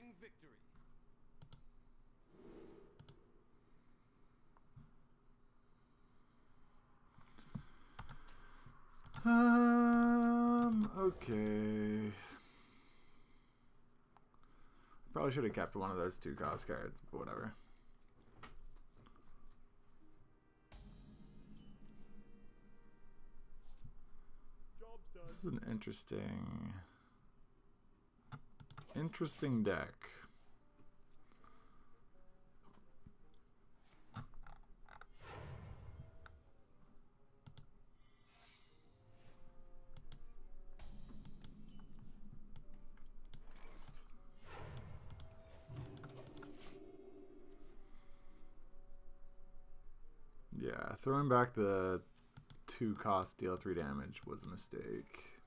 bring victory. Um, okay. Probably should have kept one of those two cost cards, but whatever. This is an interesting, interesting deck. Yeah, throwing back the two cost deal three damage was a mistake.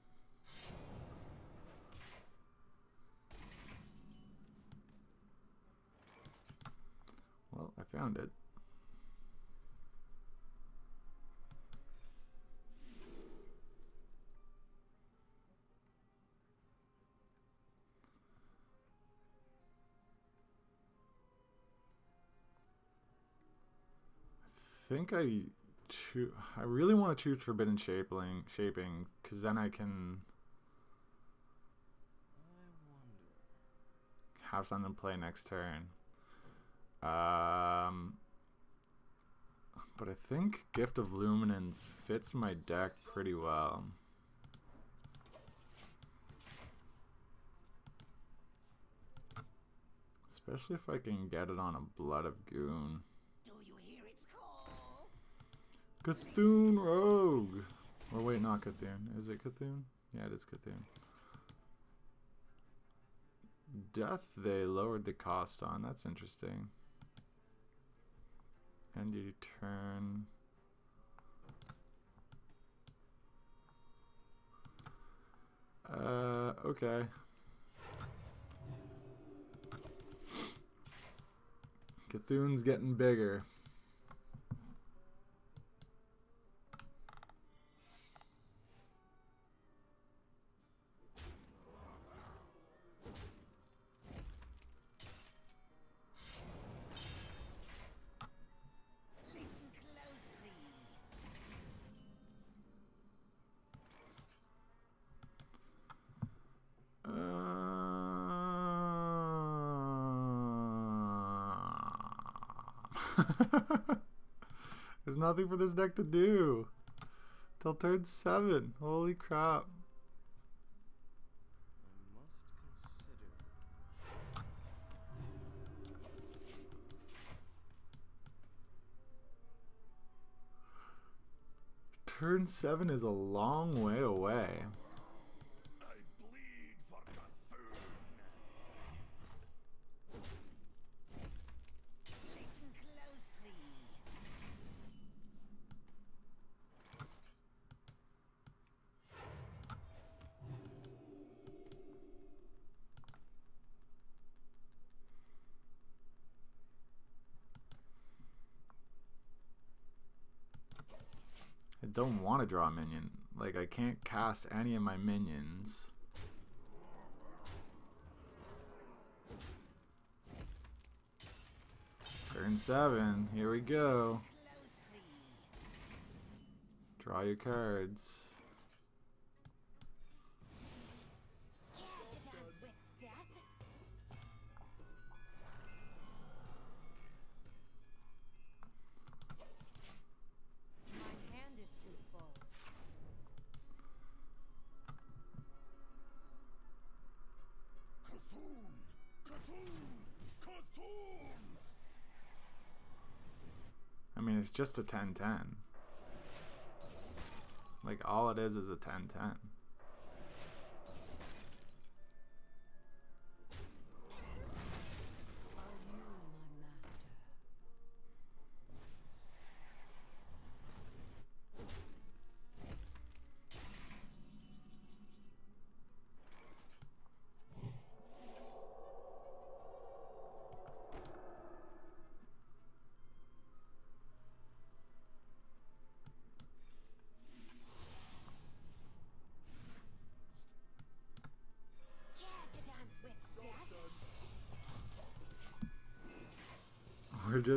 I it. I think I I really want to choose Forbidden Shaping, shaping, because then I can I wonder. have something to play next turn. Um, but I think Gift of Luminance fits my deck pretty well. Especially if I can get it on a Blood of Goon. Do you hear its call? Cthulhu Rogue! Or wait, not Cthulhu. Is it Cthulhu? Yeah, it is Cthulhu. Death, they lowered the cost on. That's interesting. End you turn. Uh, okay. Cthulhu's getting bigger. Nothing for this deck to do. Till turn seven. Holy crap. Turn seven is a long way away. I bleed for Cthulhu. Listen closely. I don't want to draw a minion. Like, I can't cast any of my minions. Turn seven. Here we go. Draw your cards. It's just a 10 10. Like, all it is is a 10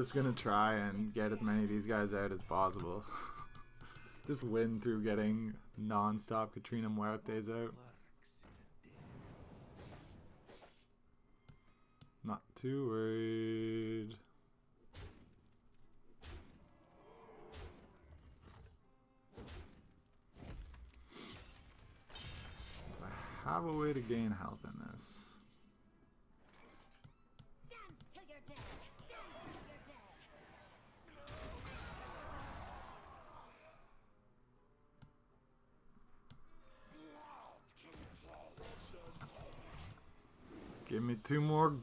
just gonna try and get as many of these guys out as possible. just win through getting non-stop Catrina Muertes out. Not too worried. I have a way to gain health in this? Give me two more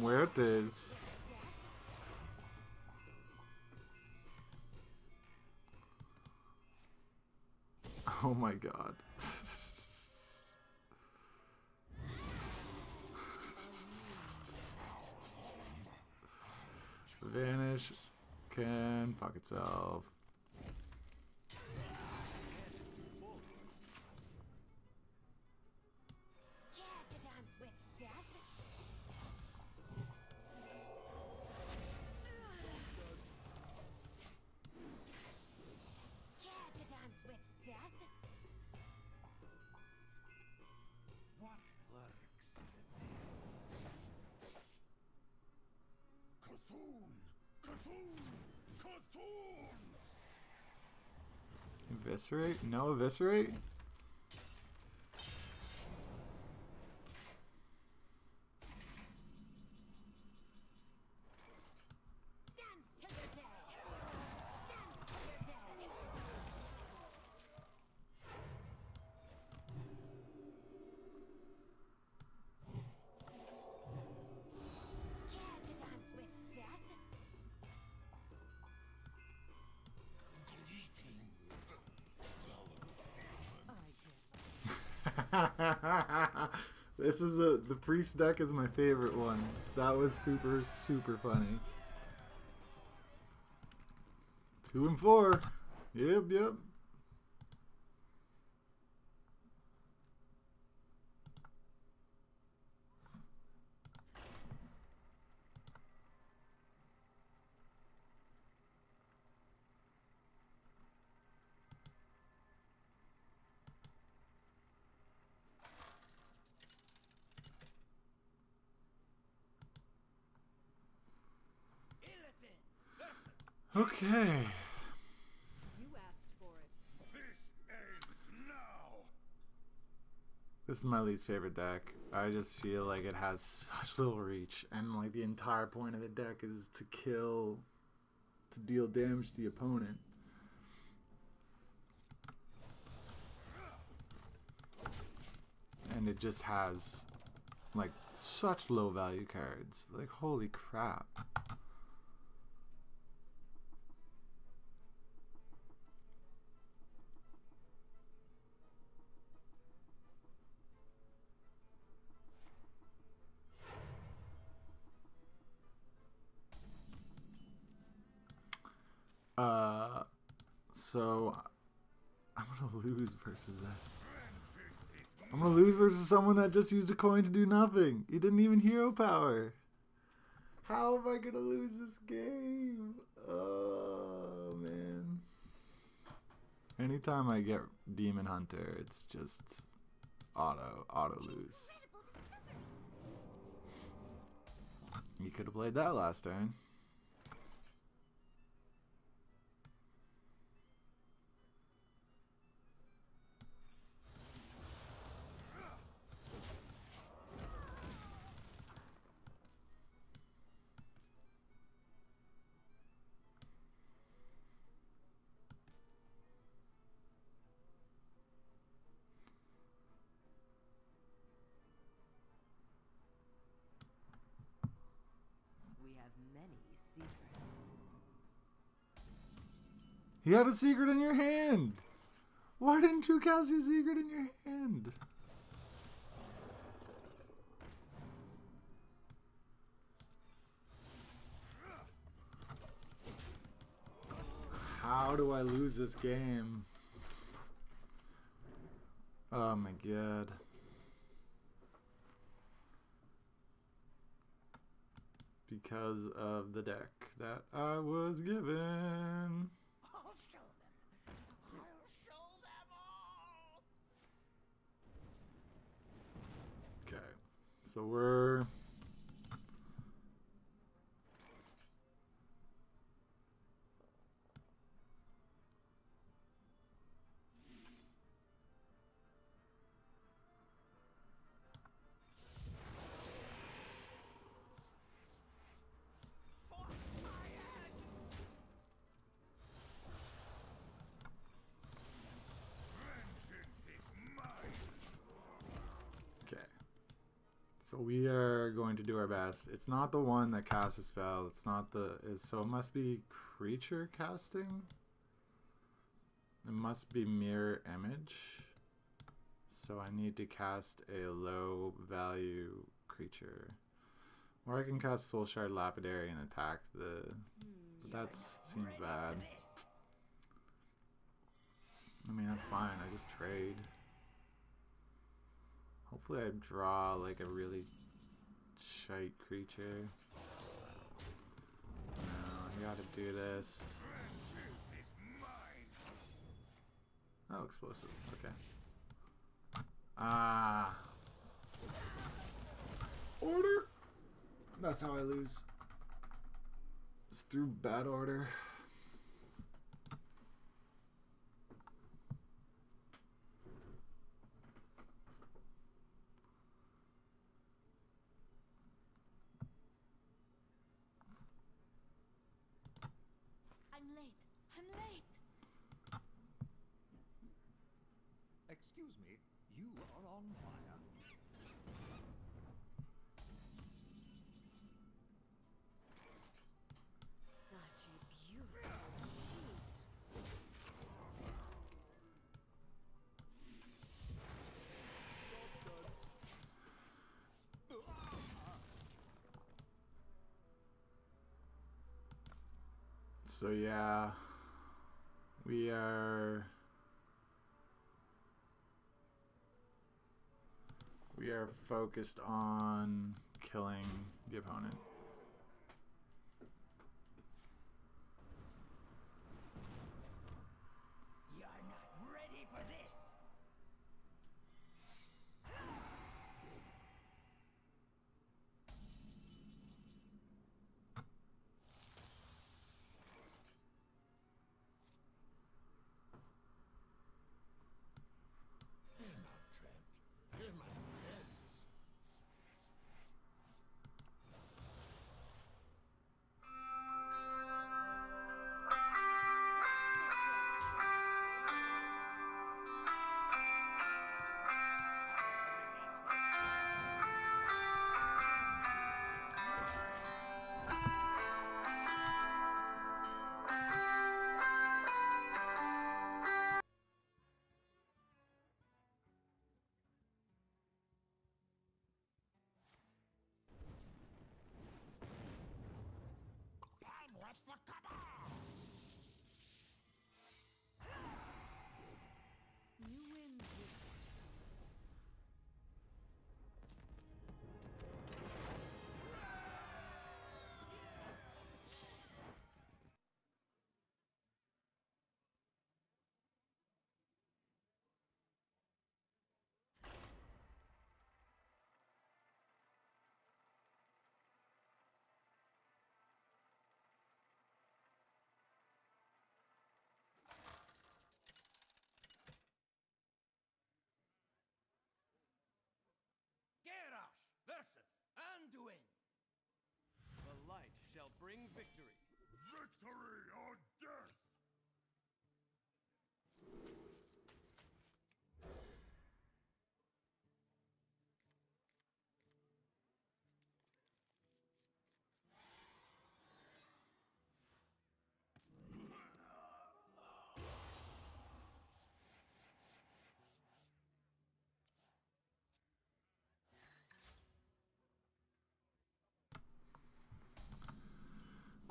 muertes. Oh my god. Vanish can fuck itself. What lurks in the depths? Cthulhu! Cthulhu! Cthulhu! Eviscerate? No eviscerate? Is a the priest deck is my favorite one. That was super super funny. Two and four. Yep, yep. Okay. You asked for it. This ends now! This is my least favorite deck. I just feel like it has such little reach, and like the entire point of the deck is to kill, to deal damage to the opponent. And it just has like such low value cards. Like holy crap. Uh, so I'm gonna lose versus this. I'm gonna lose versus someone that just used a coin to do nothing. He didn't even hero power. How am I gonna lose this game? Oh man. Anytime I get Demon Hunter, it's just auto auto lose. You could have played that last turn. He had a secret in your hand. Why didn't you cast your secret in your hand? How do I lose this game? Oh my god. because of the deck that I was given. So we're are going to do our best. It's not the one that casts a spell. It's not the. It's, so it must be creature casting. It must be mirror image. So I need to cast a low value creature. Or I can cast Soul Shard Lapidary and attack the. Hmm. But that seems bad. I mean, that's fine. I just trade. Hopefully, I draw like a really shite creature. No, I gotta do this. Oh, explosive. Okay. Ah. Order. That's how I lose. It's through bad order. I'm late. I'm late. Excuse me, you are on fire. Such a beautiful shield. So yeah, we are we are focused on killing the opponent.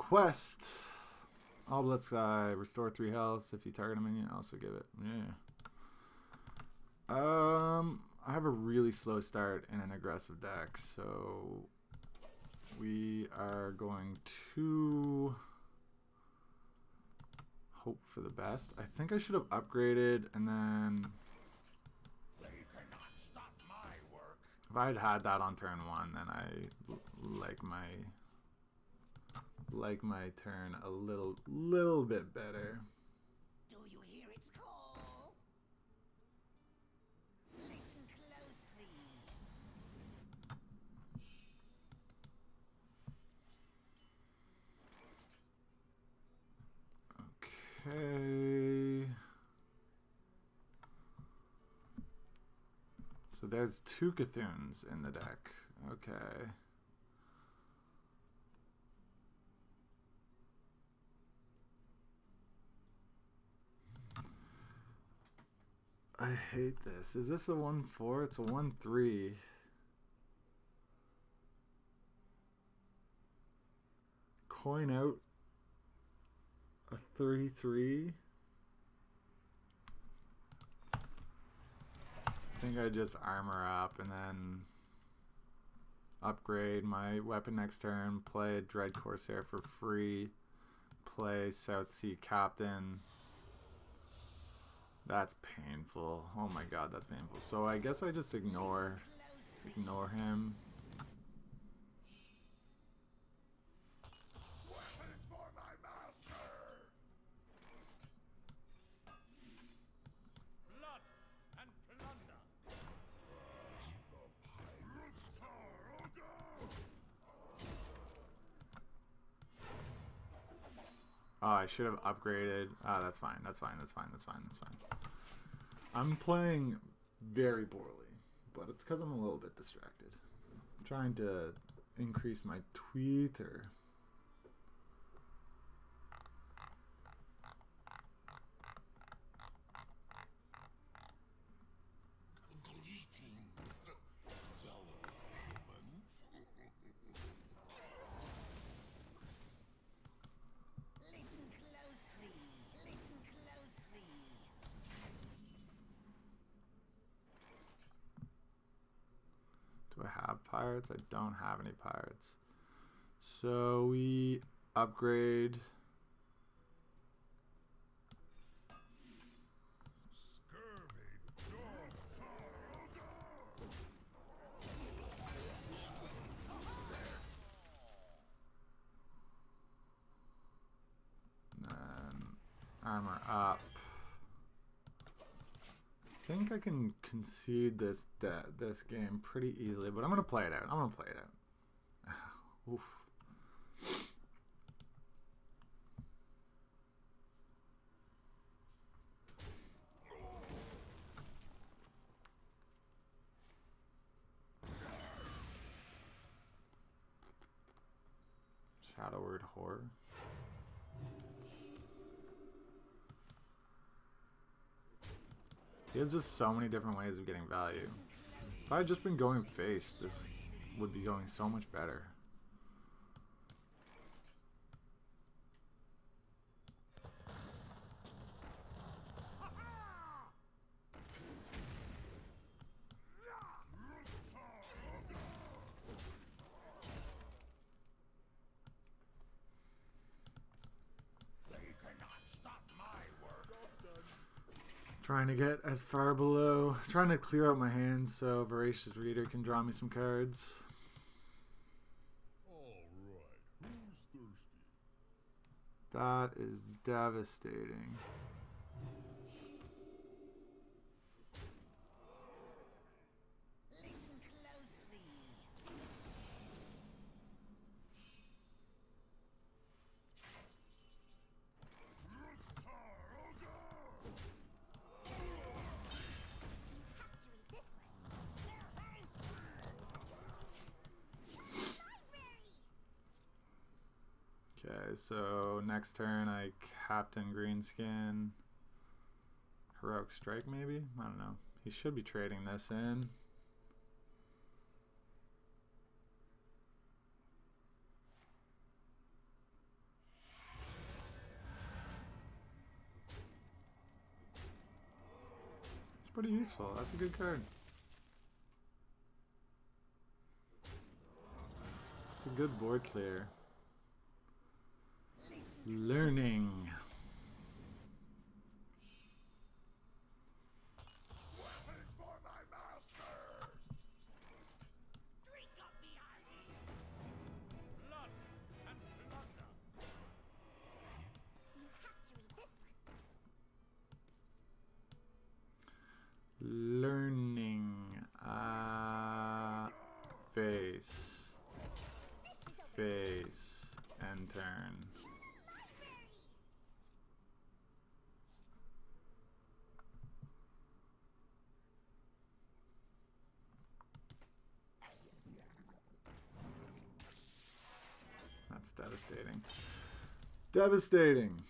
Quest. All Blitz guy, restore three health if you target a minion. Also give it. Yeah. Um, I have a really slow start in an aggressive deck, so we are going to hope for the best. I think I should have upgraded and then if I had had that on turn one, then I like my like my turn a little little bit better. Do you hear its call? Listen closely. Okay. So there's two Cthuns in the deck. Okay. I hate this. Is this a 1 4? It's a 1 3. Coin out a 3 3. I think I just armor up and then upgrade my weapon next turn, play Dread Corsair for free, play Southsea Captain. That's painful. Oh my god, that's painful. So I guess I just ignore ignore him. Oh, I should have upgraded. Ah, that's fine. That's fine. That's fine. That's fine. That's fine. I'm playing very poorly, but it's because I'm a little bit distracted. I'm trying to increase my Twitter. Greetings, fellow humans. Listen closely. Listen closely. Do I have pirates? I don't have any pirates. So we upgrade. Armor up. I think I can concede this this game pretty easily, but I'm gonna play it out. I'm gonna play it out. Oof. He has just so many different ways of getting value. If I had just been going face, this would be going so much better. To get as far below, trying to clear out my hands so Voracious Reader can draw me some cards. All right, who's thirsty? That is devastating. Listen closely. Okay, so next turn I Captain Greenskin. Heroic Strike, maybe? I don't know. He should be trading this in. It's pretty useful. That's a good card. It's a good board clear. Learning. Devastating. Devastating.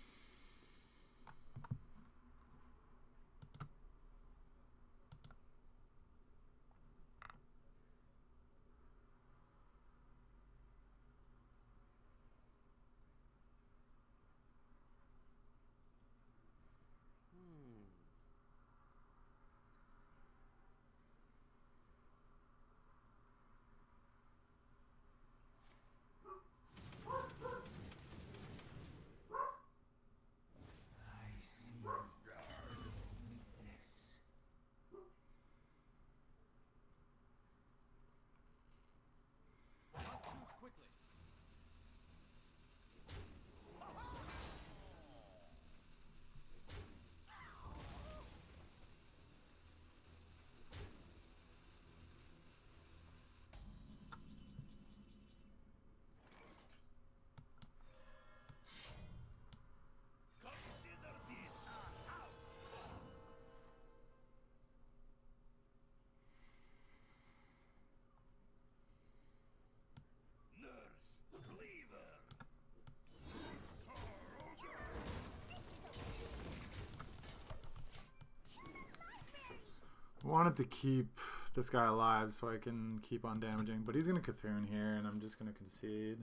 Wanted to keep this guy alive so I can keep on damaging, but he's gonna Cthulhu here, and I'm just concede.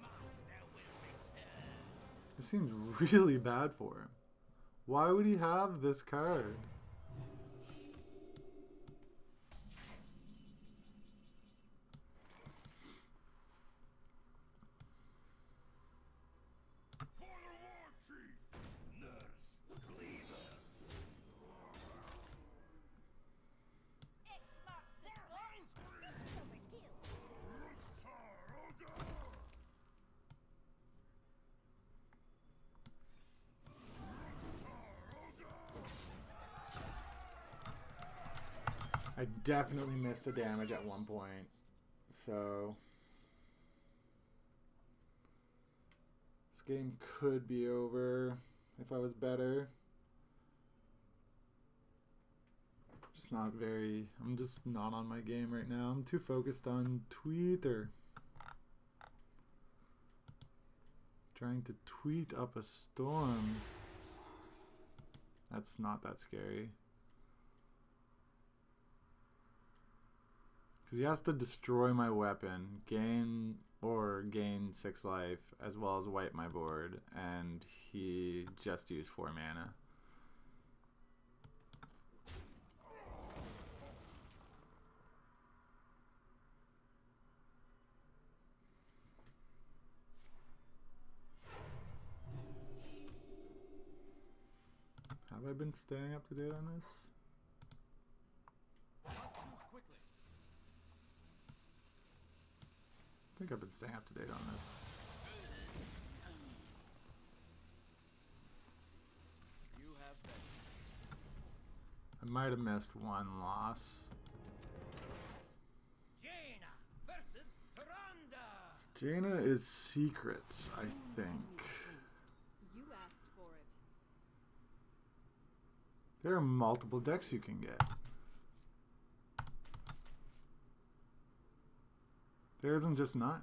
Master will return! It seems really bad for him. Why would he have this card? For the war chief! Nurse Cleaver! X marks the spot. This is overdue. Taroga! I definitely missed a damage at one point, so this game could be over if I was better. Just not very. I'm just not on my game right now. I'm too focused on Twitter. Trying to tweet up a storm. That's not that scary. Because he has to destroy my weapon, gain or gain six life, as well as wipe my board, and he just used four mana. Have I been staying up to date on this? Move quickly! I think I've been staying up to date on this. You have. I might have missed one loss. Jaina versus Taranda! Jaina is secrets, I think. You asked for it. There are multiple decks you can get. There isn't just nine.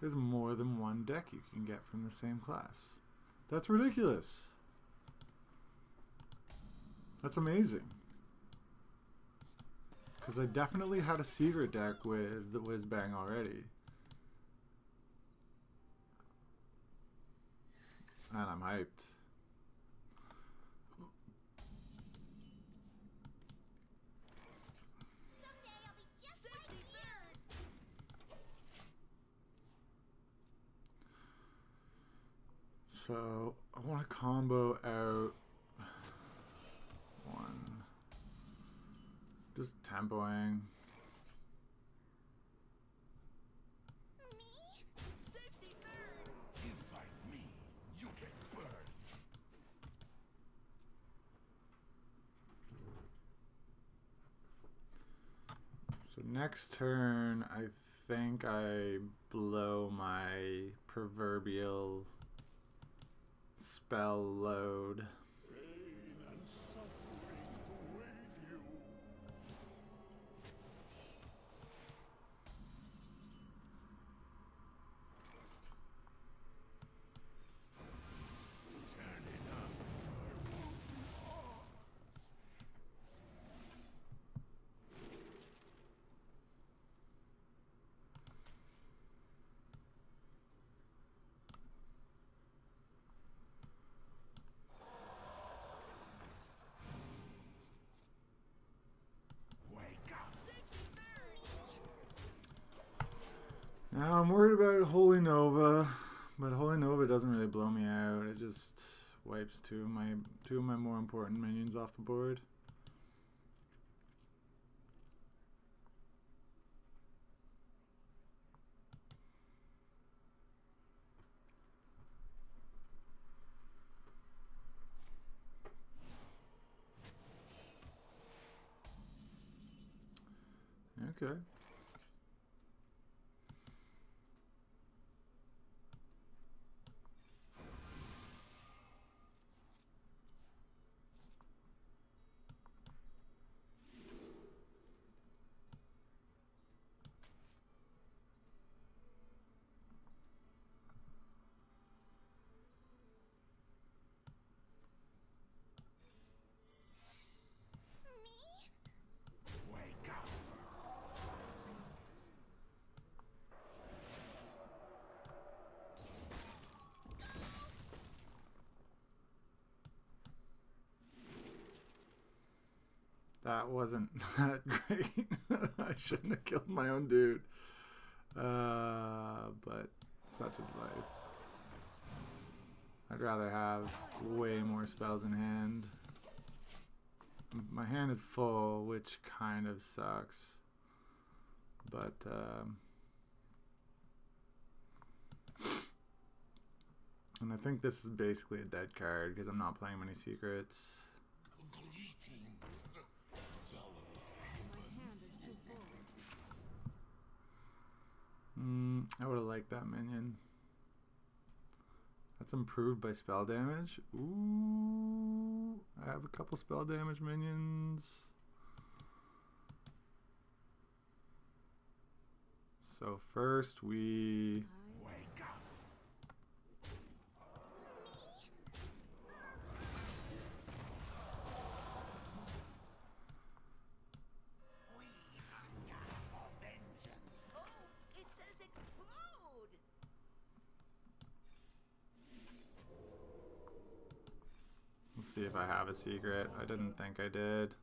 There's more than one deck you can get from the same class. That's ridiculous. That's amazing. Because I definitely had a secret deck with the Whizbang already. And I'm hyped. So I want to combo out one. Just tempoing. So next turn, I think I blow my proverbial spell load. More important minions off the board. Okay. Wake up. That wasn't that great. I shouldn't have killed my own dude. Uh, but such is life. I'd rather have way more spells in hand. My hand is full, which kind of sucks. But, um, and I think this is basically a dead card because I'm not playing many secrets. Greetings, fellow. My hand is too full. Mm, I would have liked that minion. That's improved by spell damage. Ooh, I have a couple spell damage minions. So first we a secret. I didn't think I did.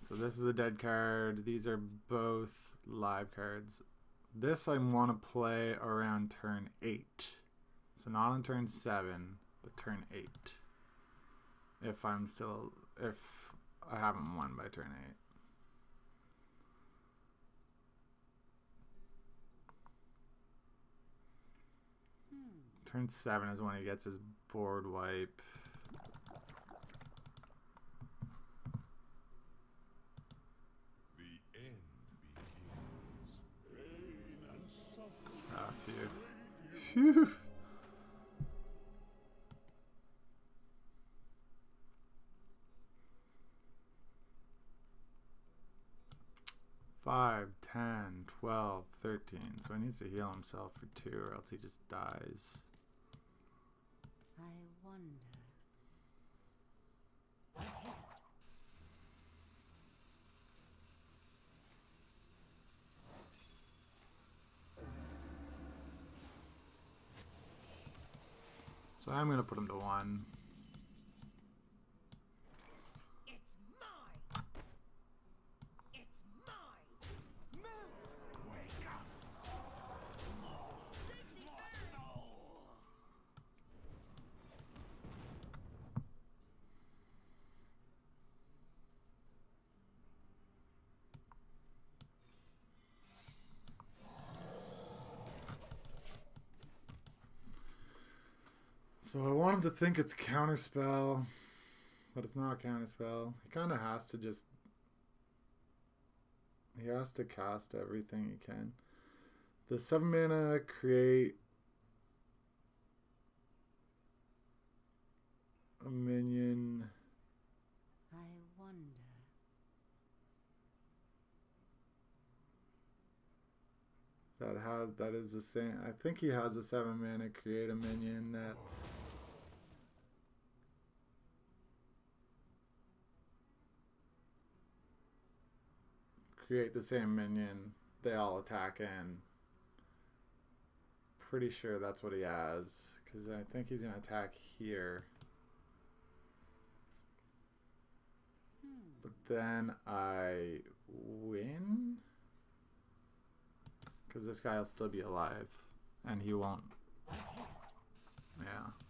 So this is a dead card. These are both live cards. This I want to play around turn 8. So not on turn 7, but turn 8. If I'm still if I haven't won by turn 8. Hmm. Turn 7 is when he gets his board wipe. Phew. Phew. Five, ten, twelve, thirteen. So he needs to heal himself for two, or else he just dies. I wonder. So I'm going to put them to 1. So I want him to think it's counterspell, but it's not counterspell. He kind of has to just. He has to cast everything he can. The seven mana create a minion. I wonder. That has that is the same. I think he has a seven mana create a minion that. Create the same minion. They all attack in. Pretty sure that's what he has because I think he's gonna attack here. But then I win. Because this guy will still be alive. And he won't. Yeah.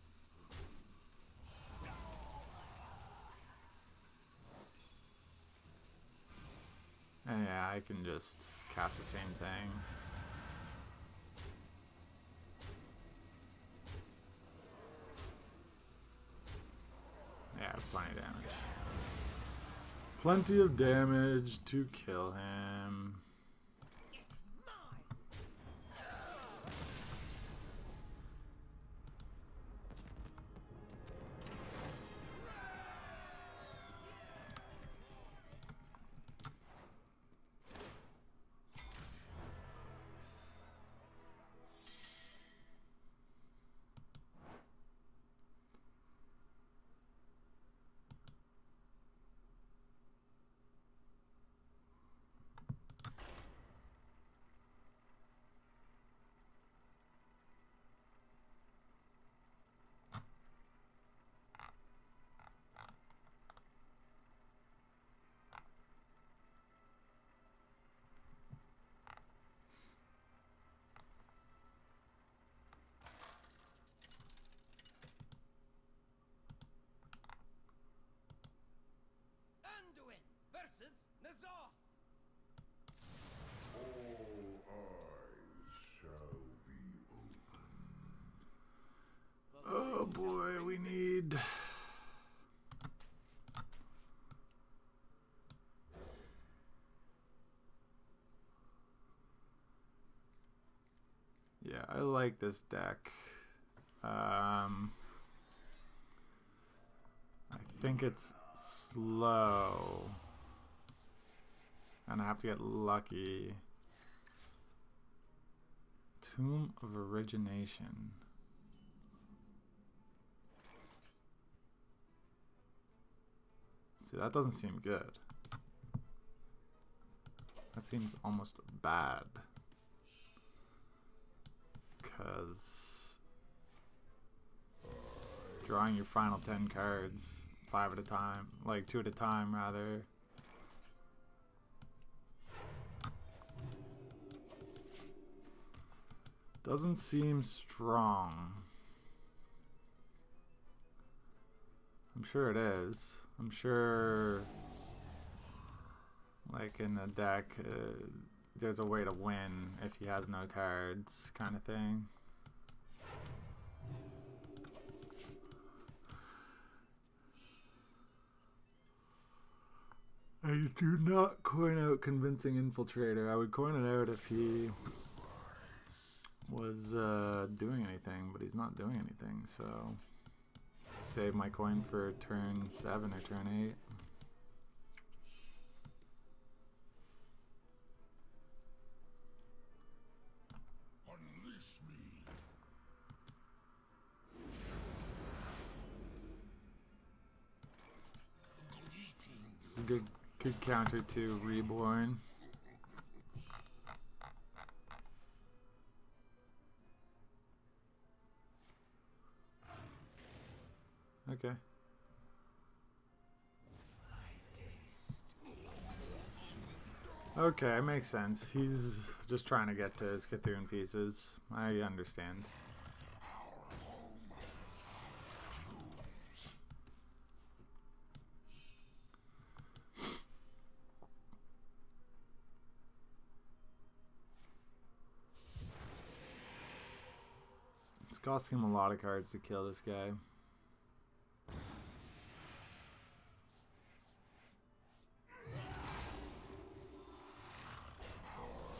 And yeah, I can just cast the same thing. Yeah, plenty of damage. Plenty of damage to kill him. Anduin versus N'Zoth. All eyes shall be open. Oh boy, Yeah, I like this deck. Um, I think it's slow. And I have to get lucky. Tomb of Origination. See, that doesn't seem good. That seems almost bad. Because drawing your final 10 cards, five at a time, like two at a time, rather. Doesn't seem strong. I'm sure it is. I'm sure, like in the deck, uh, there's a way to win if he has no cards, kind of thing. I do not coin out convincing infiltrator. I would coin it out if he was uh, doing anything, but he's not doing anything, so save my coin for turn 7 or turn 8. This is a good, good counter to Reborn. Okay. Okay, makes sense. He's just trying to get to his C'Thun pieces. I understand. Let's costing him a lot of cards to kill this guy.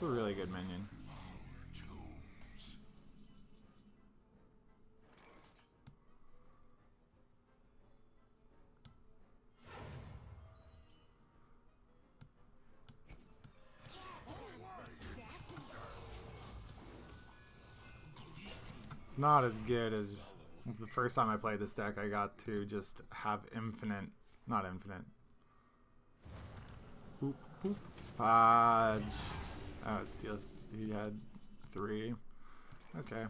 A really good minion. It's not as good as the first time I played this deck. I got to just have infinite, not infinite. Boop, boop. Podge. Oh, it's still, he had three. Okay.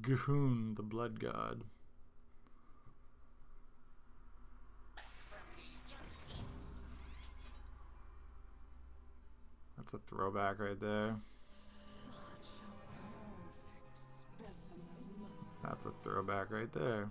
G'huun, the blood god. That's a throwback right there. That's a throwback right there.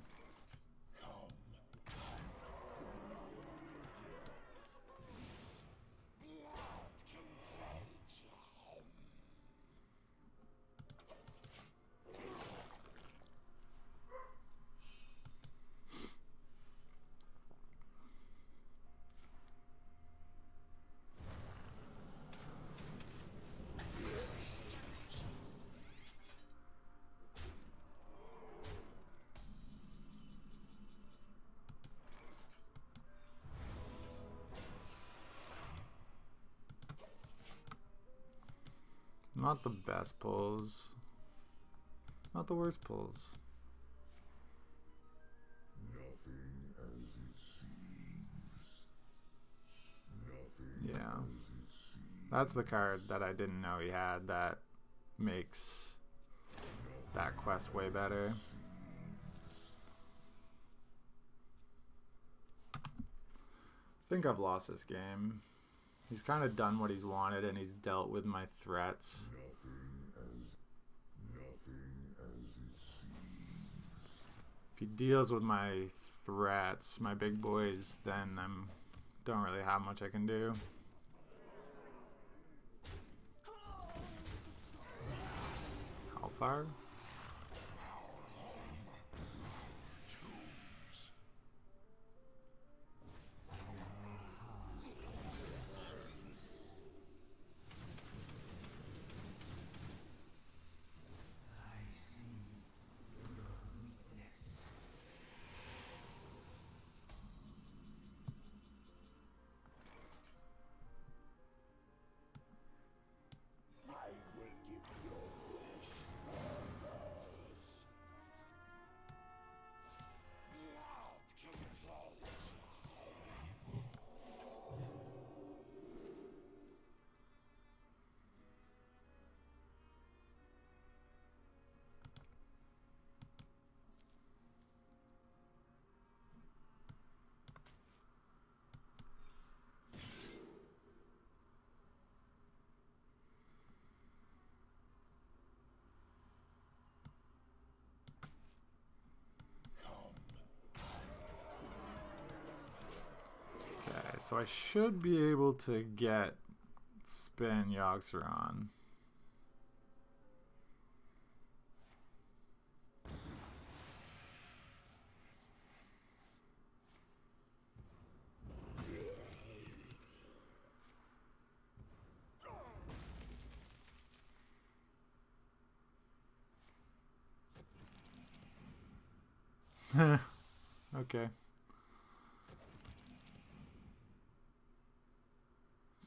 Not the best pulls. Not the worst pulls. Nothing as it seems. Nothing Yeah. seems. That's the card that I didn't know he had that makes that quest way better. I think I've lost this game. He's kind of done what he's wanted and he's dealt with my threats. Nothing as nothing as. If he deals with my threats, my big boys, then I'm don't really have much I can do. Hellfire? So I should be able to get spin Yogg-Saron. okay.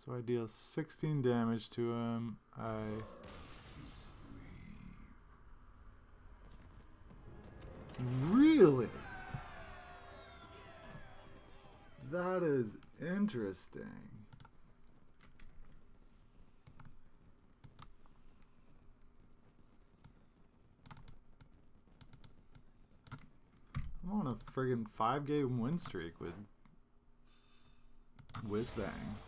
So I deal 16 damage to him. I Really? That is interesting. I'm on a friggin' five game win streak with Whizbang.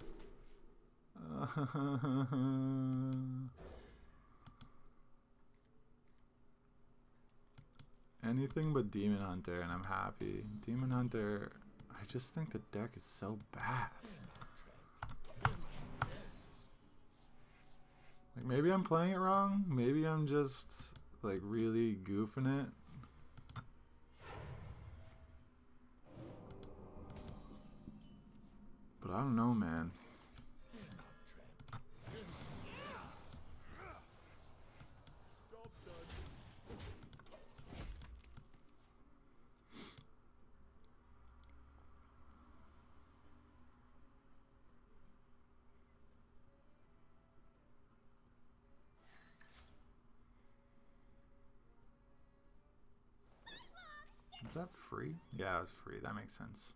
Anything but Demon Hunter, and I'm happy. Demon Hunter, I just think the deck is so bad. Like maybe I'm playing it wrong. Maybe I'm just like really goofing it. But I don't know, man. Is that free? Yeah, it was free. That makes sense.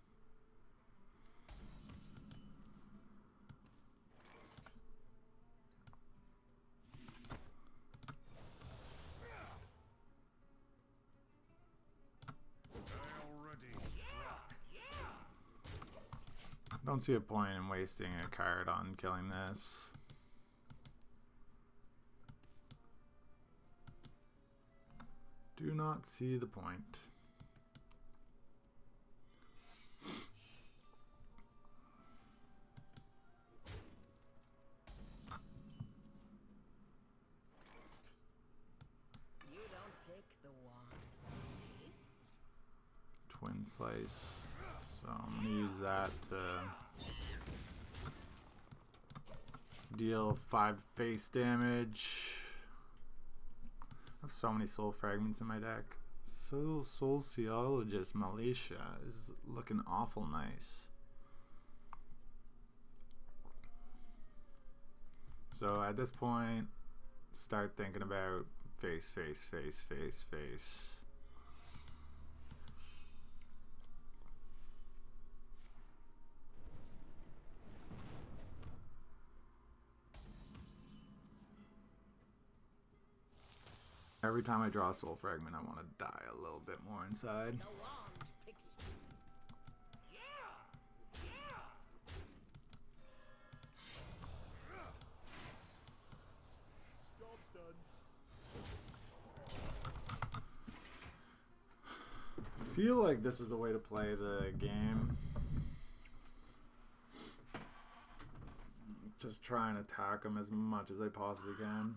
Don't see a point in wasting a card on killing this. Do not see the point. Deal five face damage. I have so many soul fragments in my deck. Soul Seologist Malaysia is looking awful nice. So at this point, start thinking about face, face, face, face, face. Every time I draw a soul fragment, I want to die a little bit more inside. The wand picks I feel like this is the way to play the game. Just try and attack them as much as I possibly can.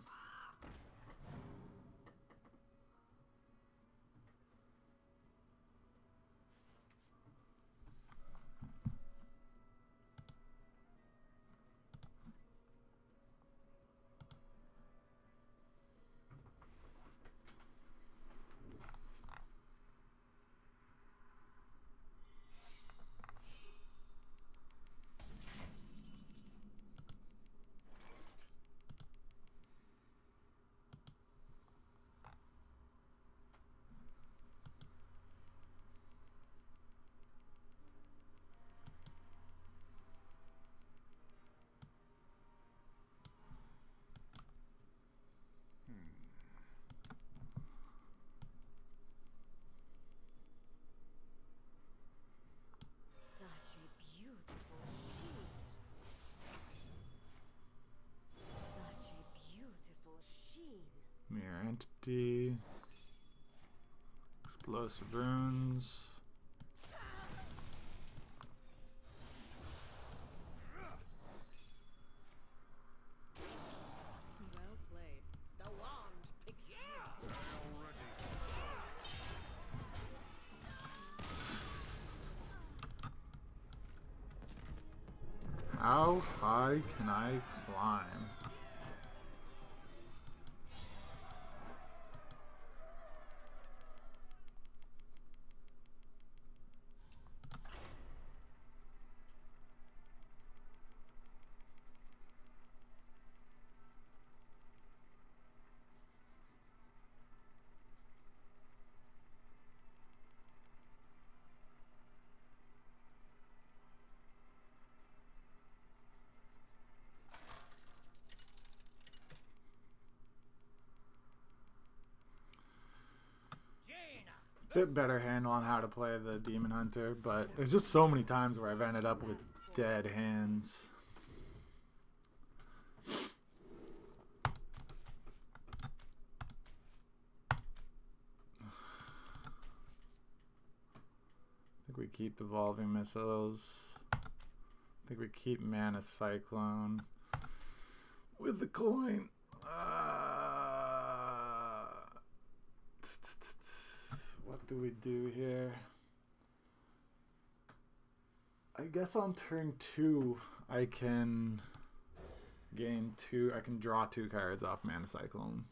such a beautiful shield. Such a beautiful sheen. Mirror entity. Explosive runes. The wand. How high can I bit better handle on how to play the Demon Hunter, but there's just so many times where I've ended up with dead hands. I think we keep devolving missiles. I think we keep mana cyclone with the coin. Uh, what do we do here? I guess on turn two, I can gain two. I can draw two cards off Mana Cyclone.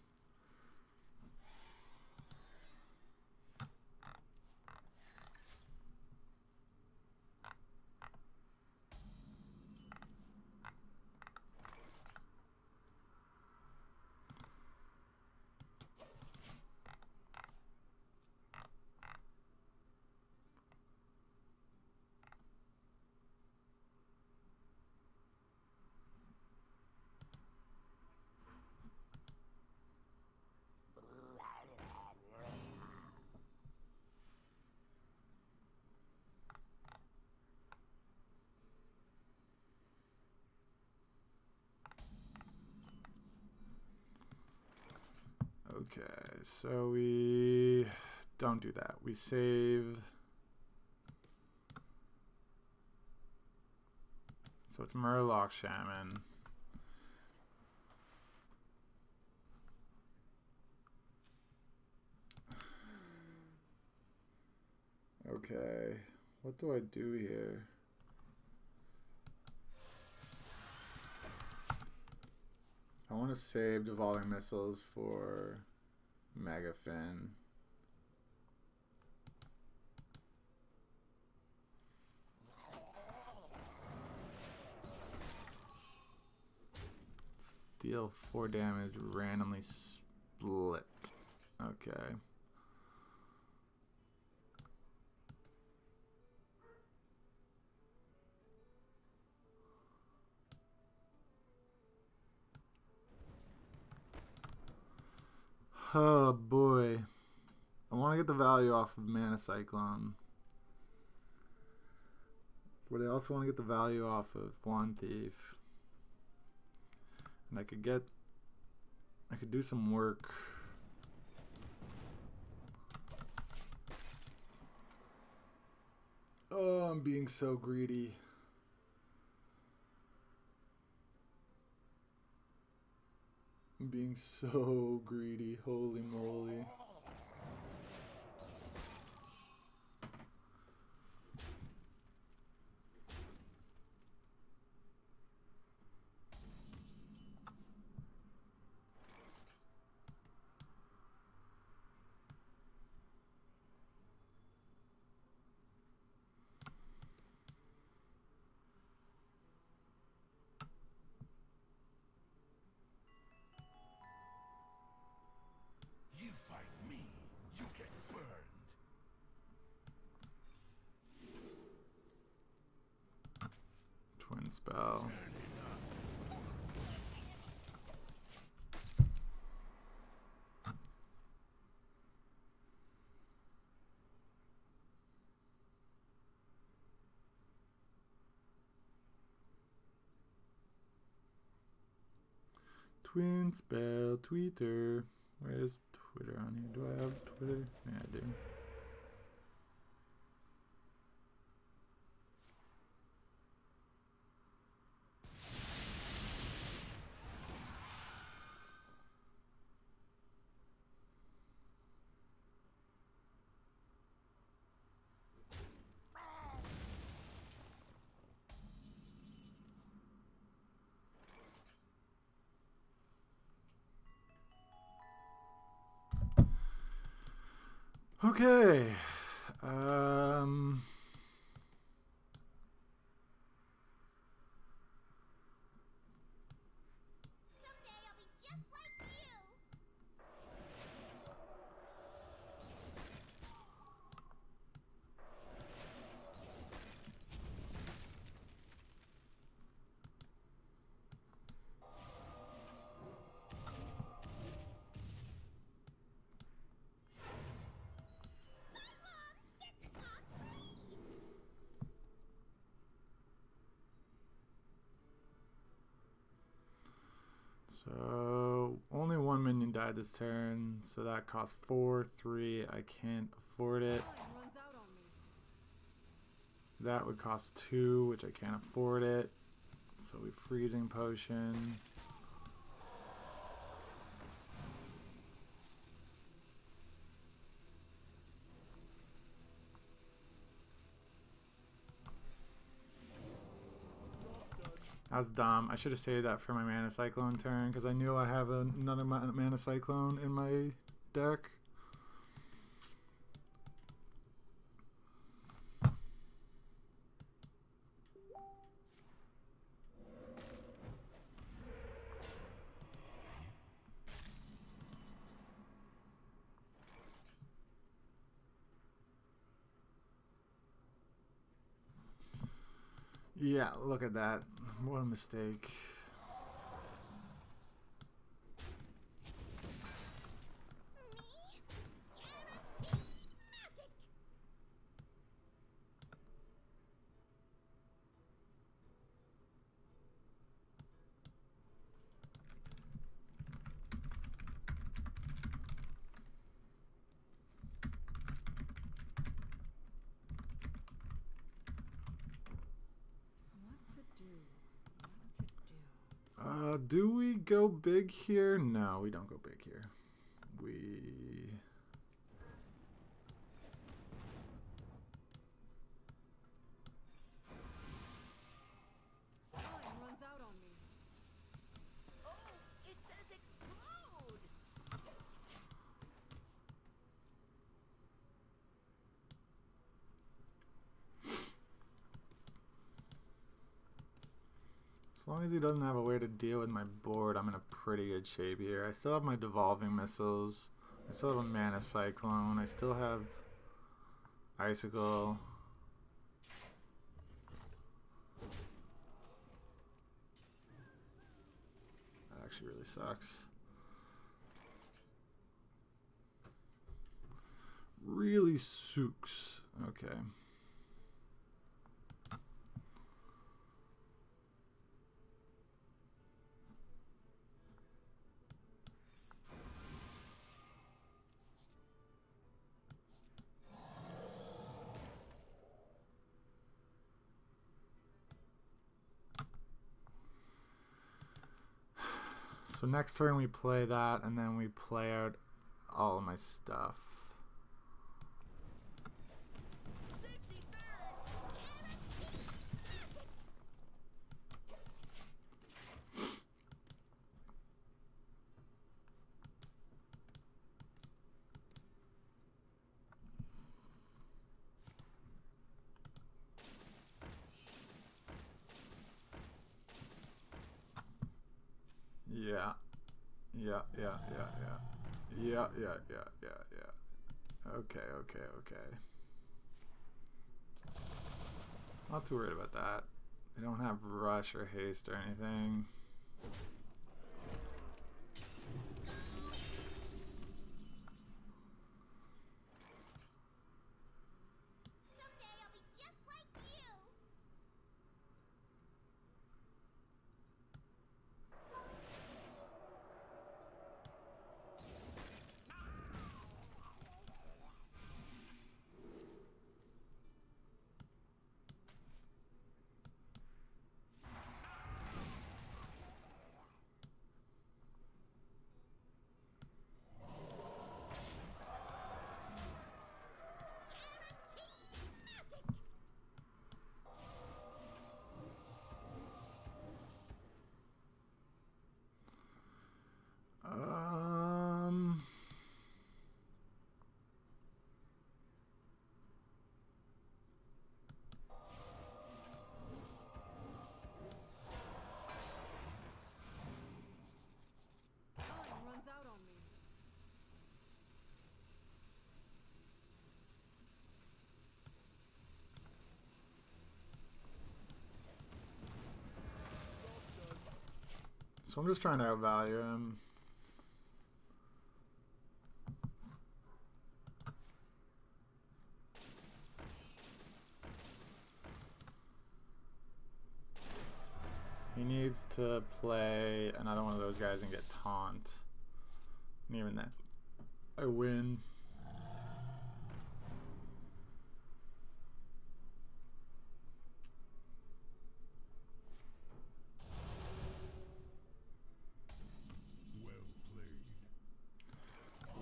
Okay, so we don't do that. We save. So it's Murloc Shaman. Okay, what do I do here? I want to save devolving missiles for Megafin. Deal four damage, randomly split. Okay. Oh boy. I want to get the value off of Mana Cyclone. But I also want to get the value off of Wand Thief. And I could get... I could do some work. Oh, I'm being so greedy. Being so greedy. Holy moly. You fight me, you get burned. Spell. Twin spell Twitter. Where's Twitter on here? Do I have Twitter? Yeah, I do. So only one minion died this turn, so that costs four, three. I can't afford it. That would cost two, which I can't afford it. So we freezing potion. Was dumb. I should have saved that for my mana cyclone turn because I knew I have another mana cyclone in my deck. Yeah, look at that. What a mistake. Me? Guaranteed magic! What to do? What to do? Uh, do we go big here? No, we don't go big here. We. Time runs out on me. Oh, it says explode. As he doesn't have a way to deal with my board, I'm in a pretty good shape here. I still have my devolving missiles. I still have a mana cyclone. I still have icicle. That actually really sucks. Really sucks. Okay. So next turn we play that, and then we play out all of my stuff. Safety third. Yeah. Yeah, yeah, yeah, yeah. Yeah, yeah, yeah. Okay, okay, okay. Not too worried about that. They don't have rush or haste or anything. out on me. So I'm just trying to outvalue him. He needs to play another one of those guys and get taunt. Near and that. I win.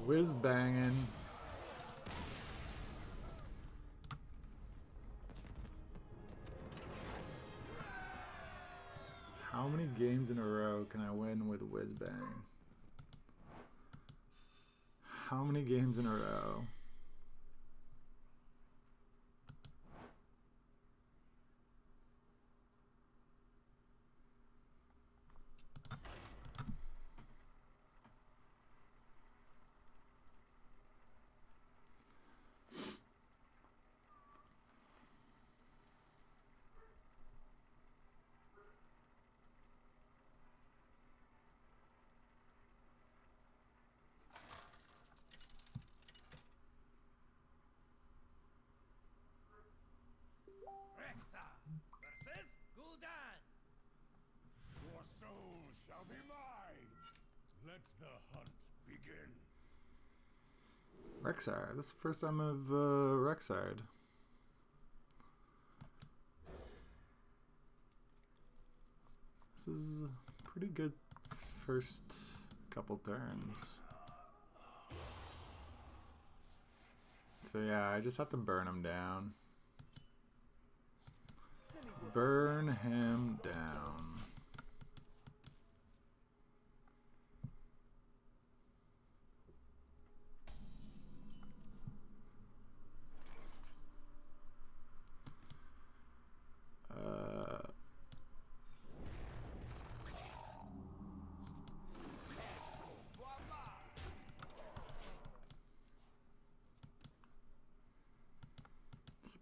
whiz banging. How many games in a row can I win with whiz bang? how many games in a row? shall be mine. Let the hunt begin. Rexxar. This is the first time of uh, Rexxar. This is pretty good first couple turns. So yeah, I just have to burn him down. Burn him down.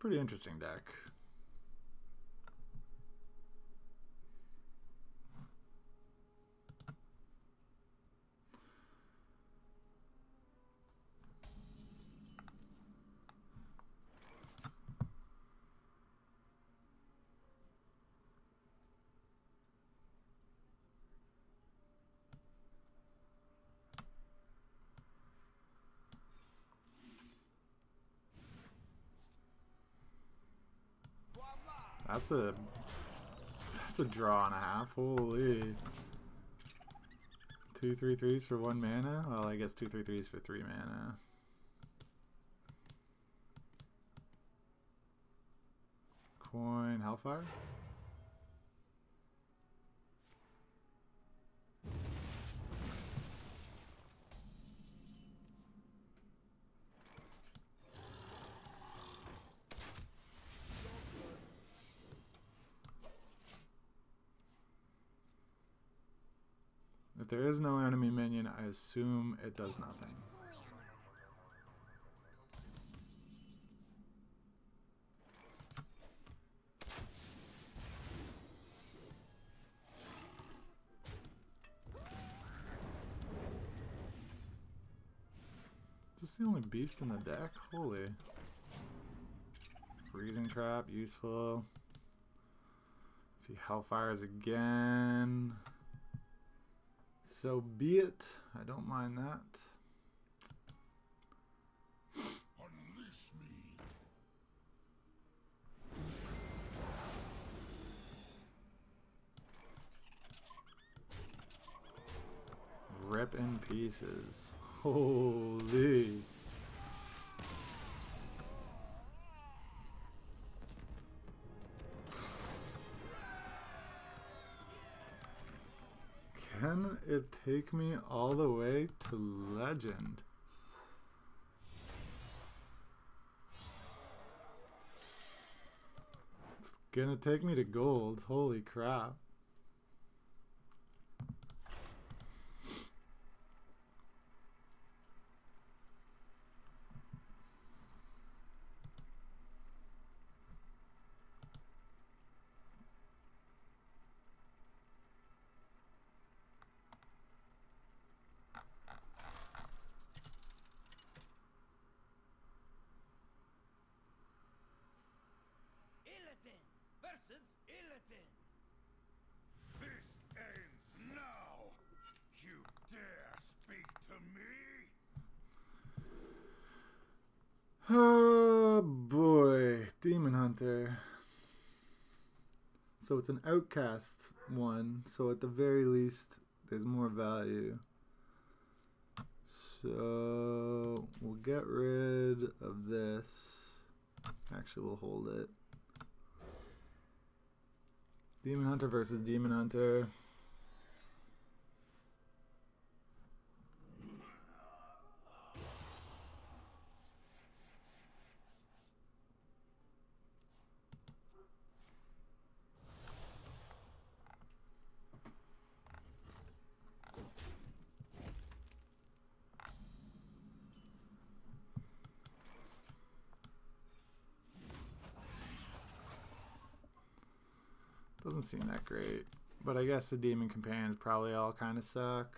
pretty interesting deck. That's a that's a draw and a half. Holy. Two three threes for one mana? Well, I guess two three threes for three mana. Coin Hellfire? there is no enemy minion, I assume it does nothing. This is the only beast in the deck? Holy. Freezing trap, useful. If he hellfires again, so be it. I don't mind that. Rip in pieces. Holy. Can it take me all the way to legend? It's gonna take me to gold. Holy crap. So it's an outcast one, so at the very least, there's more value. So we'll get rid of this. Actually, we'll hold it. Demon Hunter versus Demon Hunter. Seem that great. But I guess the Demon Companions probably all kind of suck.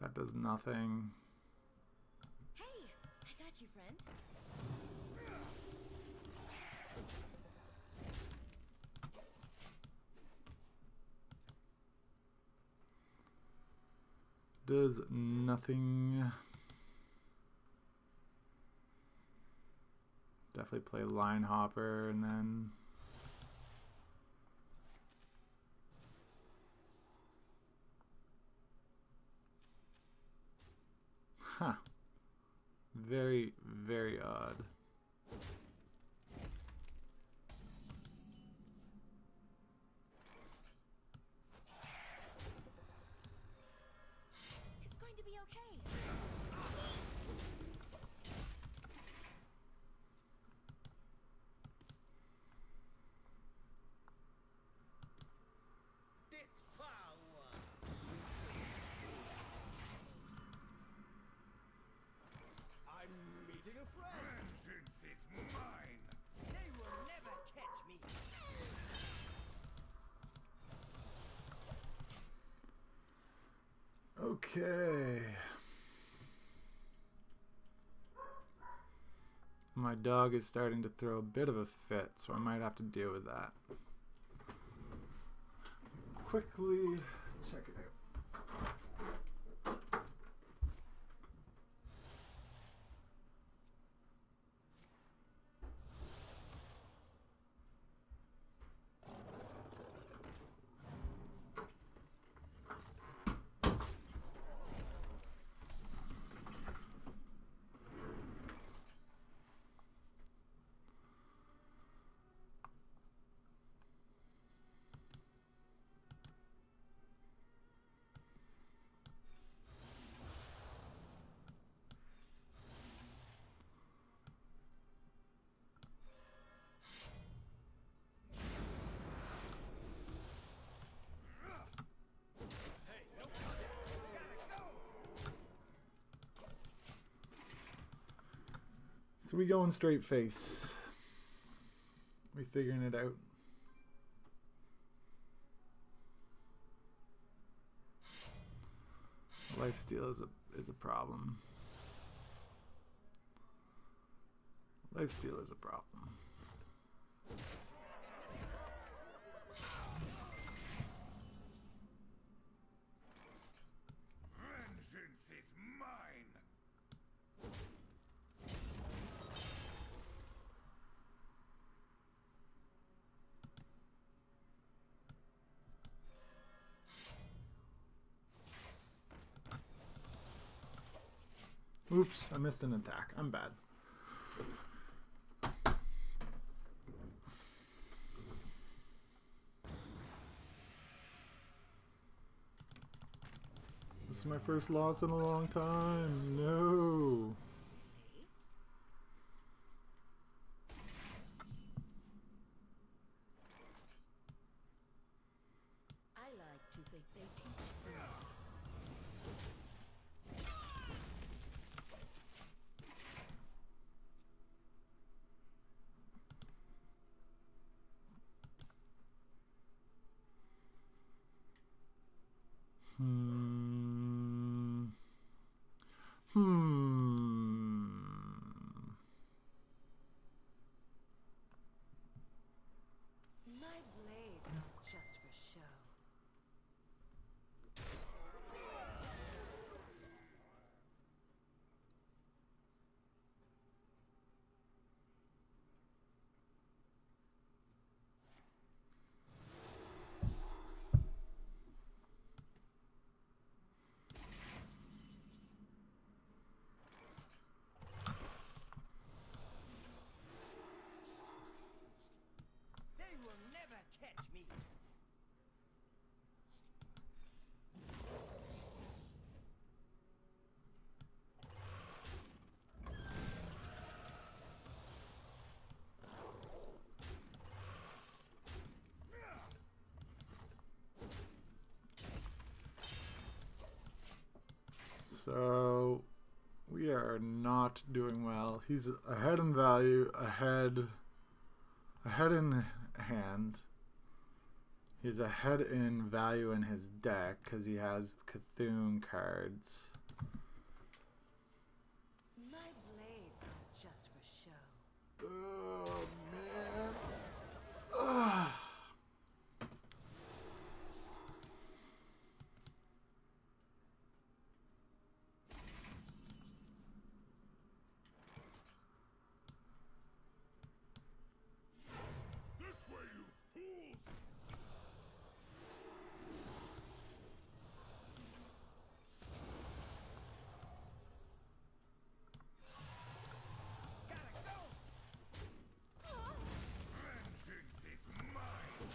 That does nothing. Friend. Does nothing. Definitely play Line Hopper and then. Very, very odd. It's going to be okay. This power. I'm meeting a friend. Vengeance is mine. They will never catch me. Okay. My dog is starting to throw a bit of a fit, so I might have to deal with that. Quickly So we going straight face. We figuring it out. Lifesteal is a is a problem. Lifesteal is a problem. Vengeance is mine. Oops, I missed an attack. I'm bad. This is my first loss in a long time. No. I like to think they teach me. Hmm. Hmm. My blades aren't just for show. They will never catch me. So we are not doing well. He's ahead in value, ahead ahead in hand. He's ahead in value in his deck because he has Cthulhu cards. My blades aren't just for show. Oh man. Ugh. This way, you fools! Gotta go. Vengeance is mine!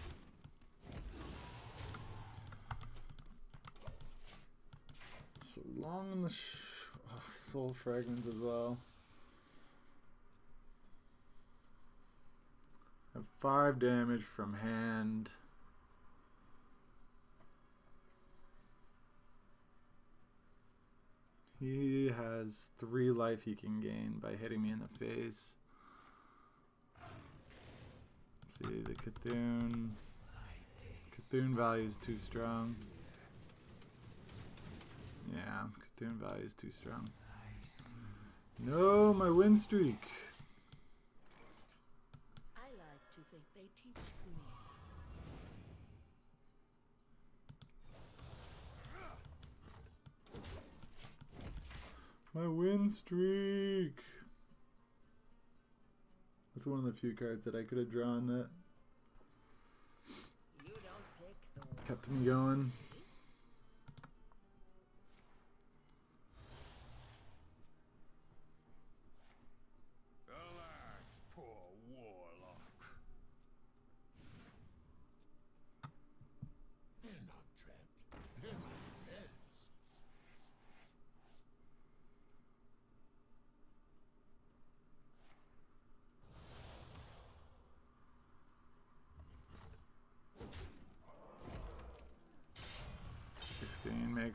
So long in the sh- oh, soul fragments as well. Have five damage from hand. He has three life he can gain by hitting me in the face. see the Cthulhu. Cthulhu value is too strong. Yeah, Cthulhu value is too strong. No, my win streak. I like to think they teach me. My win streak. That's one of the few cards that I could have drawn that You don't pick kept me going.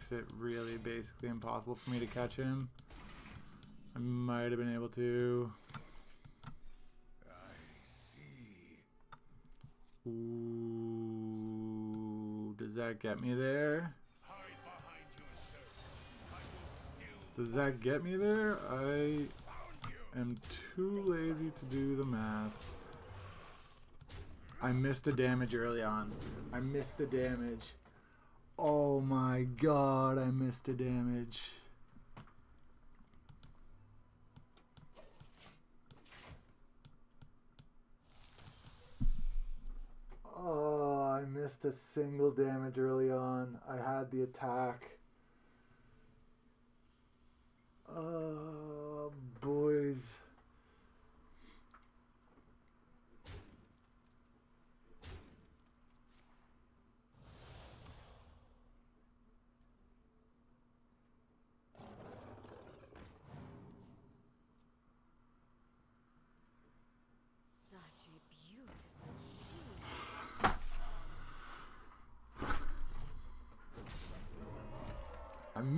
Makes it really basically impossible for me to catch him. I might have been able to. Ooh, does that get me there? Does that get me there? I am too lazy to do the math. I missed a damage early on. I missed a damage. Oh my god, I missed a damage. Oh, I missed a single damage early on. I had the attack. Oh, boys.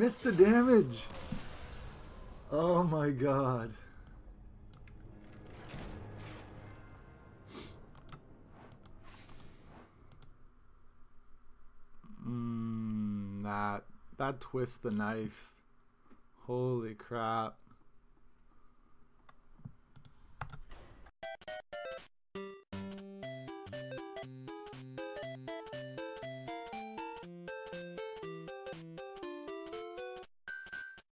Missed the damage. Oh my god. Mm, that that twist the knife. Holy crap.